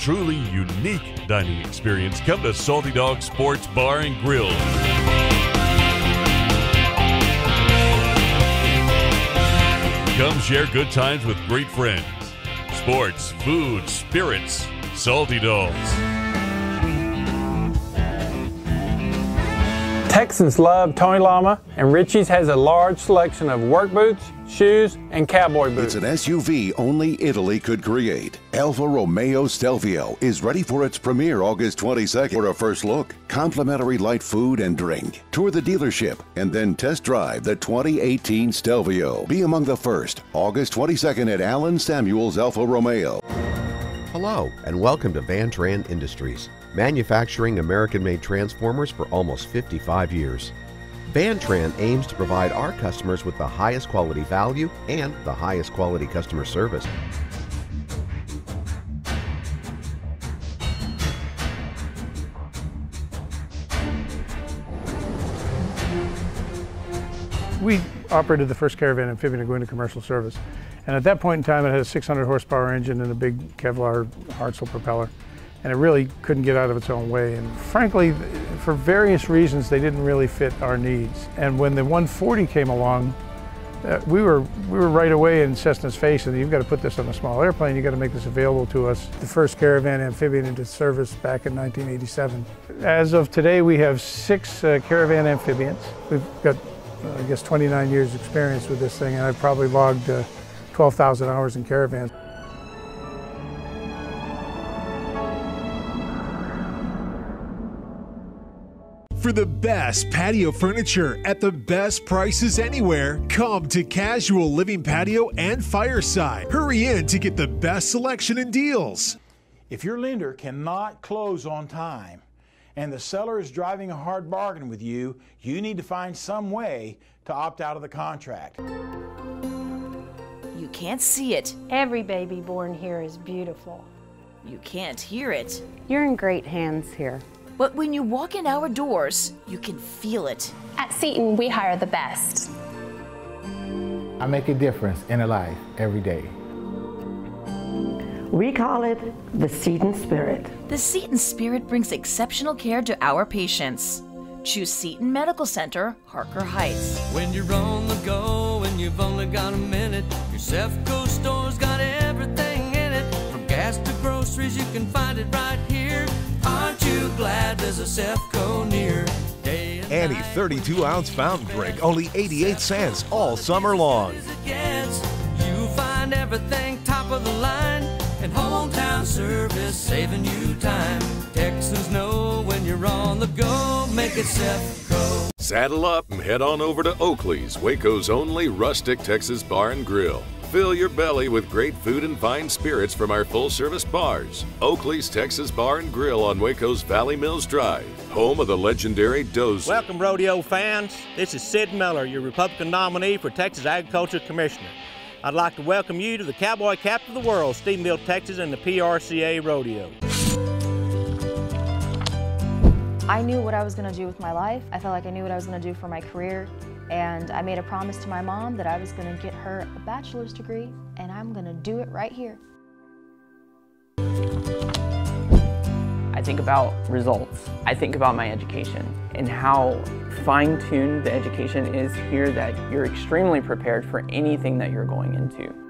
Truly unique dining experience, come to Salty Dog Sports Bar and Grill. Come share good times with great friends. Sports, food, spirits, Salty Dogs. Texans love Tony Lama, and Richie's has a large selection of work boots, shoes, and cowboy boots. It's an SUV only Italy could create. Alfa Romeo Stelvio is ready for its premiere August 22nd. For a first look, complimentary light food and drink. Tour the dealership and then test drive the 2018 Stelvio. Be among the first August 22nd at Allen Samuels Alfa Romeo. Hello, and welcome to Van Tran Industries, manufacturing American made transformers for almost 55 years. Van Tran aims to provide our customers with the highest quality value and the highest quality customer service. We operated the first caravan amphibian to go into commercial service. And at that point in time, it had a 600 horsepower engine and a big Kevlar Hartzell propeller. And it really couldn't get out of its own way. And frankly, for various reasons, they didn't really fit our needs. And when the 140 came along, uh, we were we were right away in Cessna's face, and you've got to put this on a small airplane. You've got to make this available to us. The first caravan amphibian into service back in 1987. As of today, we have six uh, caravan amphibians. We've got, uh, I guess, 29 years experience with this thing, and I've probably logged uh, 12,000 hours in caravans. For the best patio furniture at the best prices anywhere, come to Casual Living Patio and Fireside. Hurry in to get the best selection and deals. If your lender cannot close on time and the seller is driving a hard bargain with you, you need to find some way to opt out of the contract. You can't see it. Every baby born here is beautiful. You can't hear it. You're in great hands here. But when you walk in our doors, you can feel it. At Seton, we hire the best. I make a difference in a life every day. We call it the Seton Spirit. The Seton Spirit brings exceptional care to our patients. Choose Seton Medical Center, Harker Heights. When you're on the go and you've only got a minute, your Sefco store's got everything in it. From gas to groceries, you can find it right here. Aren't glad there's a Sefco near? Annie 32 ounce fountain drink, only 88 cents all summer long. You find everything top of the line and hometown service saving you time. Texans know when you're on the go, make it Sefco. Saddle up and head on over to Oakley's, Waco's only rustic Texas bar and grill. Fill your belly with great food and fine spirits from our full service bars. Oakley's Texas Bar and Grill on Waco's Valley Mills Drive, home of the legendary Doze. Welcome, rodeo fans. This is Sid Miller, your Republican nominee for Texas Agriculture Commissioner. I'd like to welcome you to the Cowboy Capital of the World, Stephenville, Texas, and the PRCA Rodeo. I knew what I was going to do with my life. I felt like I knew what I was going to do for my career. And I made a promise to my mom that I was going to get her a bachelor's degree, and I'm going to do it right here. I think about results. I think about my education and how fine-tuned the education is here that you're extremely prepared for anything that you're going into.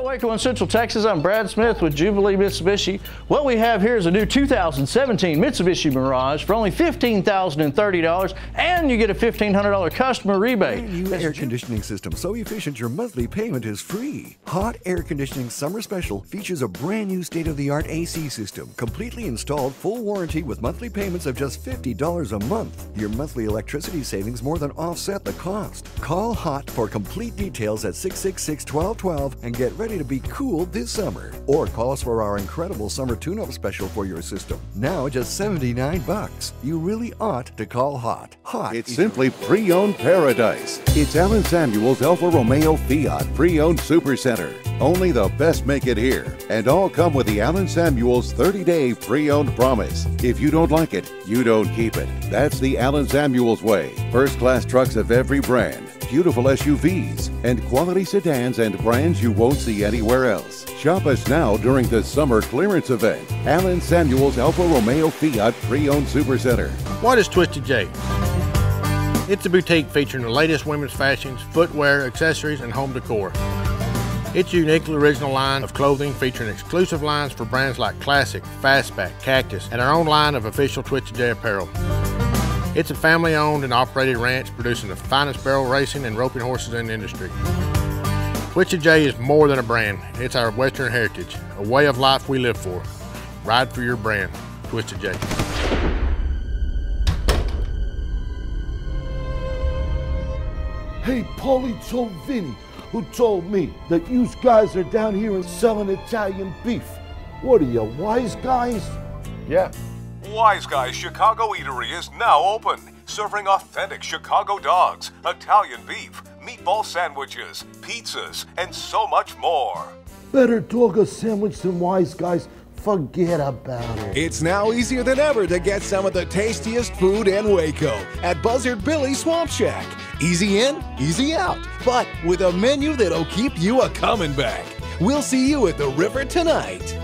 Hello, Waco and Central Texas. I'm Brad Smith with Jubilee Mitsubishi. What we have here is a new 2017 Mitsubishi Mirage for only $15,030, and you get a $1,500 customer rebate. New air conditioning system so efficient your monthly payment is free. Hot Air Conditioning Summer Special features a brand new state-of-the-art AC system, completely installed, full warranty with monthly payments of just $50 a month. Your monthly electricity savings more than offset the cost. Call Hot for complete details at 666-1212 and get ready to be cool this summer. Or call us for our incredible summer tune-up special for your system. Now just 79 bucks. You really ought to call Hot. Hot. It's simply pre-owned paradise. It's Allen Samuels Alfa Romeo Fiat Pre-Owned Super Center. Only the best make it here. And all come with the Allen Samuels 30-day pre-owned promise. If you don't like it, you don't keep it. That's the Allen Samuels way. First-class trucks of every brand. Beautiful SUVs and quality sedans and brands you won't see anywhere else. Shop us now during the summer clearance event. Allen Samuels Alfa Romeo Fiat Pre-Owned Supercenter. What is Twisted J? It's a boutique featuring the latest women's fashions, footwear, accessories, and home decor. It's a uniquely original line of clothing featuring exclusive lines for brands like Classic, Fastback, Cactus, and our own line of official Twisted J apparel. It's a family owned and operated ranch producing the finest barrel racing and roping horses in the industry. Twisted J is more than a brand, it's our Western heritage, a way of life we live for. Ride for your brand, Twisted J. Hey, Paulie told Vinny, who told me that you guys are down here and selling Italian beef. What are you, wise guys? Yeah. Wise Guys Chicago Eatery is now open, serving authentic Chicago dogs, Italian beef, meatball sandwiches, pizzas, and so much more. Better dog a sandwich than wise guys. Forget about it. It's now easier than ever to get some of the tastiest food in Waco at Buzzard Billy Swamp Shack. Easy in, easy out, but with a menu that'll keep you a coming back. We'll see you at the river tonight.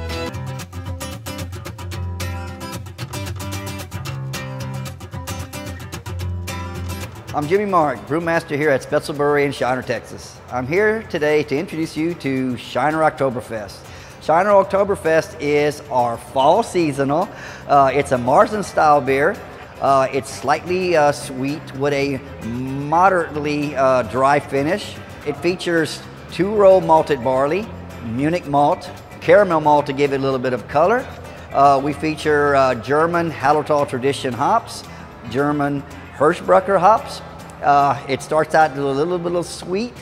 I'm Jimmy Mark, brewmaster here at Spoetzl Brewery in Shiner, Texas. I'm here today to introduce you to Shiner Oktoberfest. Shiner Oktoberfest is our fall seasonal. Uh, it's a Marzen style beer. Uh, it's slightly uh, sweet with a moderately uh, dry finish. It features two row malted barley, Munich malt, caramel malt to give it a little bit of color. Uh, we feature uh, German Hallertau tradition hops, German Hersbrucker hops. Uh, it starts out a little bit of sweet,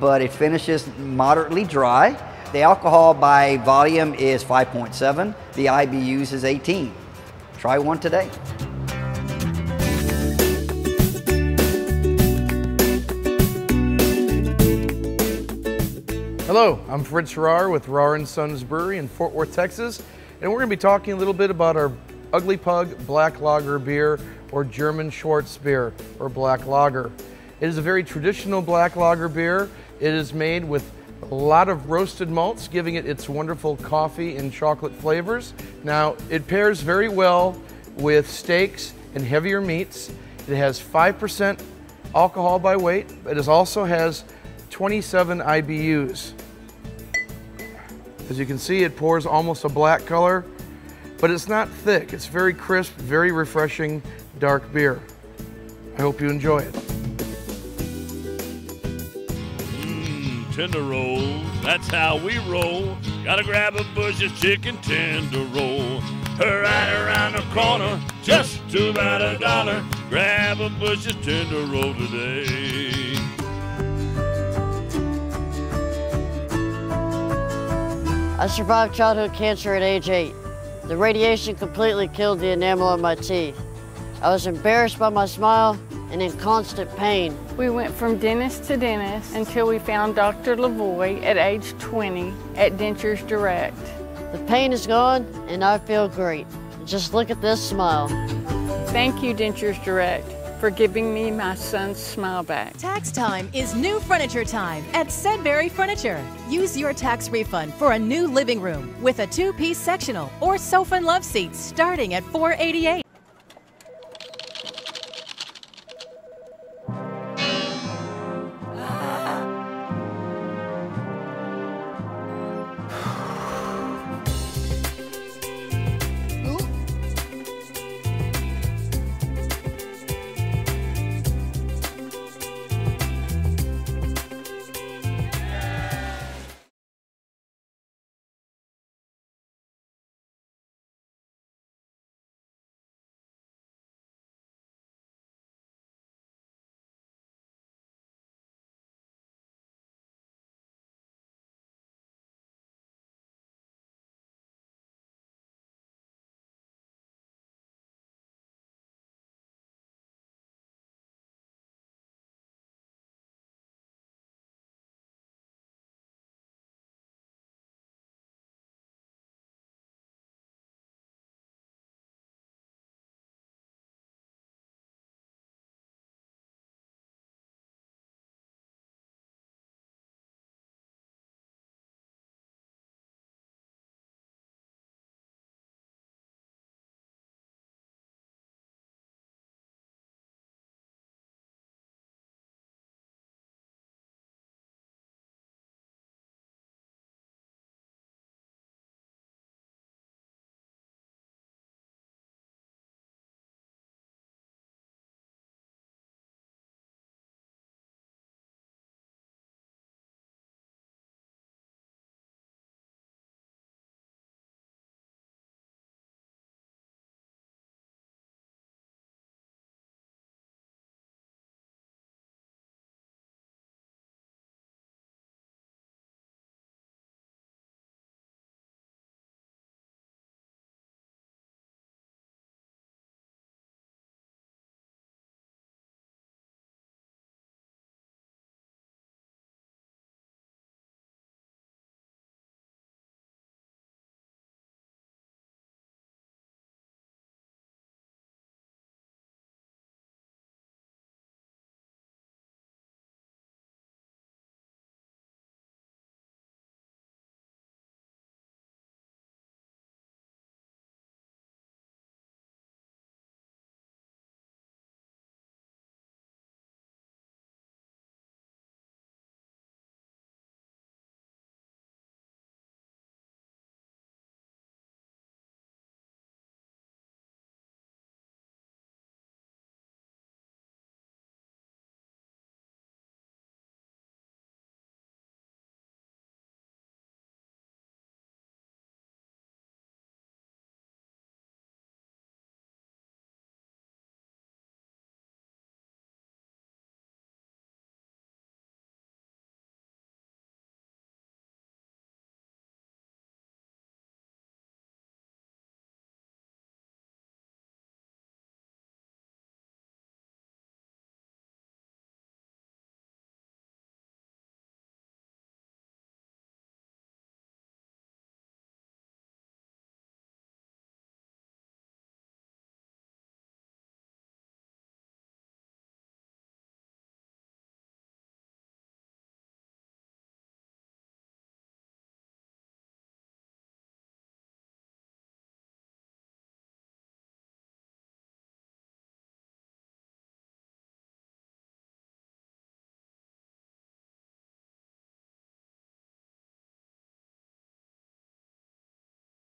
but it finishes moderately dry. The alcohol by volume is 5.7. The IBUs is 18. Try one today. Hello, I'm Fred Sherrar with Rahr & Sons Brewery in Fort Worth, Texas, and we're going to be talking a little bit about our Ugly Pug Black Lager beer or German Schwarz beer or Black Lager. It is a very traditional black lager beer. It is made with a lot of roasted malts, giving it its wonderful coffee and chocolate flavors. Now, it pairs very well with steaks and heavier meats. It has 5% alcohol by weight, but it also has 27 IBUs. As you can see, it pours almost a black color, but it's not thick. It's very crisp, very refreshing, dark beer. I hope you enjoy it. Mmm, tender rolls, that's how we roll. Gotta grab a Bush's chicken tender roll. Right around the corner, just to about a dollar. Grab a Bush's tender roll today. I survived childhood cancer at age 8. The radiation completely killed the enamel on my teeth. I was embarrassed by my smile and in constant pain. We went from dentist to dentist until we found Dr. Lavoy at age 20 at Dentures Direct. The pain is gone and I feel great. Just look at this smile. Thank you, Dentures Direct, for giving me my son's smile back. Tax time is new furniture time at Sedbury Furniture. Use your tax refund for a new living room with a two-piece sectional or sofa and love seats starting at $488.